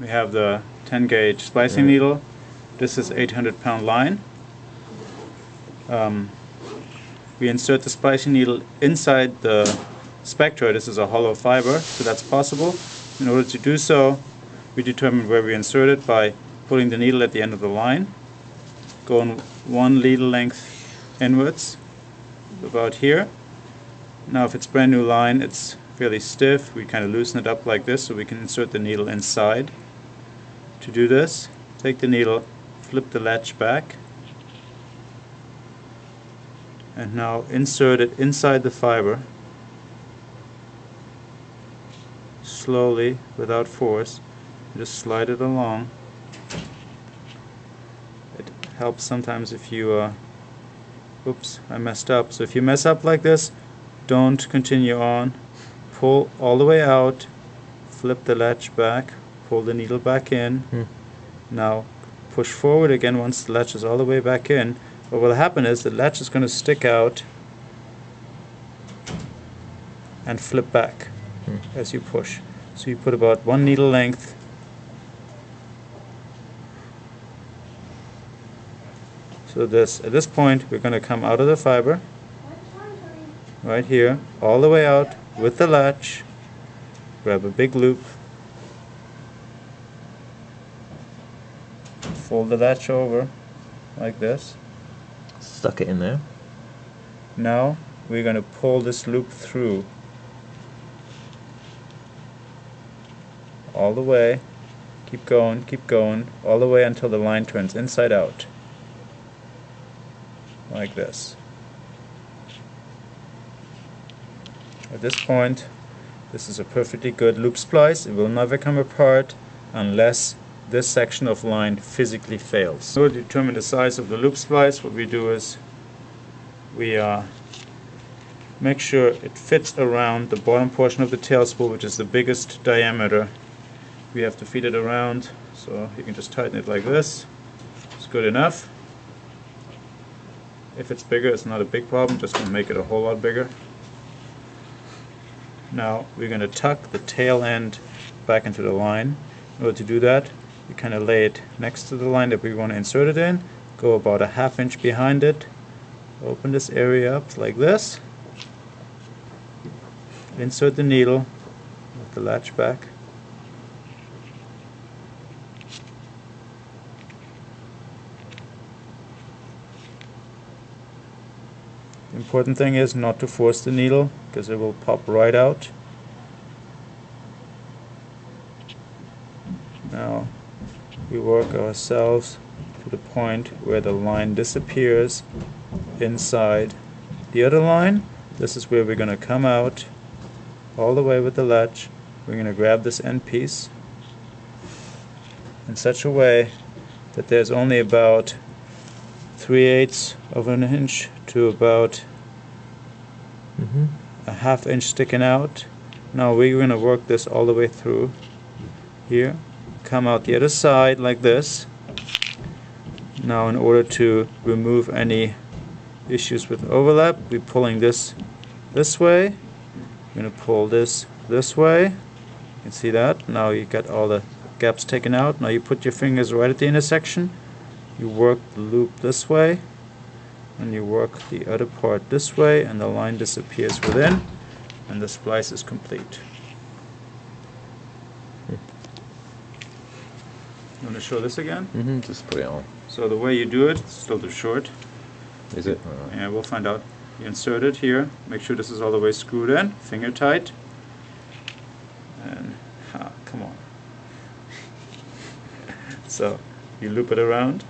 we have the 10 gauge splicing Right. needle. This is 800 pound line. Um, we insert the splicing needle inside the spectra. This is a hollow fiber, so that's possible. In order to do so, we determine where we insert it by putting the needle at the end of the line, going one needle length inwards, about here. Now if it's brand new line, it's fairly stiff. We kind of loosen it up like this so we can insert the needle inside. To do this, take the needle, flip the latch back, and now insert it inside the fiber. Slowly without force just slide it along. It helps sometimes if you uh, oops I messed up. So if you mess up like this don't continue on. Pull all the way out flip the latch back pull the needle back in Hmm. now push forward again once the latch is all the way back in what will happen is the latch is going to stick out and flip back Hmm. as you push. So you put about one needle length so this at this point we're going to come out of the fiber right here all the way out with the latch grab a big loop fold the latch over like this Stuck it in there. Now we're going to pull this loop through all the way. Keep going, keep going, all the way until the line turns inside out. Like this. At this point, this is a perfectly good loop splice. It will never come apart unless this section of line physically fails. So to determine the size of the loop splice, what we do is we uh, make sure it fits around the bottom portion of the tail spool, which is the biggest diameter. We have to feed it around, so you can just tighten it like this. It's good enough. If it's bigger, it's not a big problem, just gonna make it a whole lot bigger. Now we're going to tuck the tail end back into the line. In order to do that, we kind of lay it next to the line that we want to insert it in, go about a half inch behind it, open this area up like this, insert the needle with the latch back. Important thing is not to force the needle because it will pop right out. Now we work ourselves to the point where the line disappears inside the other line. This is where we're going to come out all the way with the latch. We're going to grab this end piece in such a way that there's only about 3 eighths of an inch to about Mm-hmm. a half inch sticking out. Now we're going to work this all the way through here. Come out the other side like this. Now in order to remove any issues with overlap, we're pulling this this way. We're going to pull this this way. You can see that. Now you got all the gaps taken out. Now you put your fingers right at the intersection. You work the loop this way and you work the other part this way and the line disappears within and the splice is complete. Want to show this again? Mm-hmm. Just put it on. So the way you do it, it's still too short. Is it? Yeah, we'll find out. You insert it here, make sure this is all the way screwed in, finger tight. And, ah, come on. so, you loop it around.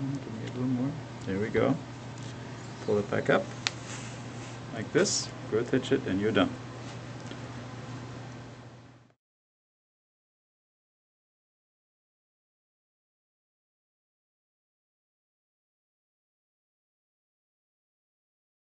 Mm, Give me a little more. There we go. Pull it back up, like this, girth hitch it, and you're done.